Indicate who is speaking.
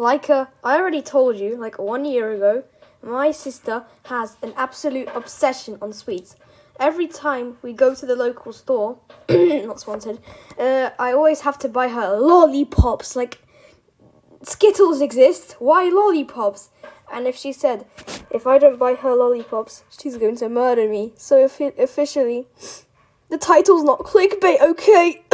Speaker 1: Like uh, I already told you, like one year ago, my sister has an absolute obsession on sweets. Every time we go to the local store, not sponsored, uh, I always have to buy her lollipops. Like Skittles exist, why lollipops? And if she said, if I don't buy her lollipops, she's going to murder me. So if officially, the title's not clickbait, okay?